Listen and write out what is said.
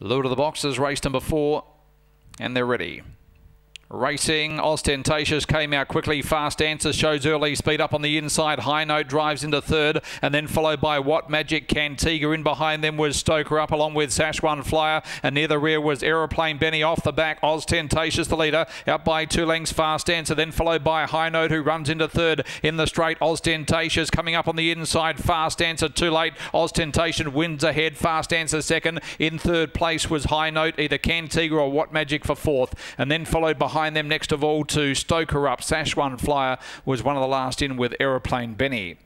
Lure to the boxes, raced number four, and they're ready. Racing, Ostentatious came out quickly. Fast Answer shows early speed up on the inside. High Note drives into third and then followed by What Magic Cantiga. In behind them was Stoker up along with Sash One Flyer and near the rear was Aeroplane Benny off the back. Ostentatious the leader out by two lengths. Fast Answer then followed by High Note who runs into third in the straight. Ostentatious coming up on the inside. Fast Answer too late. Ostentation wins ahead. Fast Answer second. In third place was High Note either Cantiga or What Magic for fourth and then followed behind behind them next of all to Stoker up. Sash One Flyer was one of the last in with Aeroplane Benny.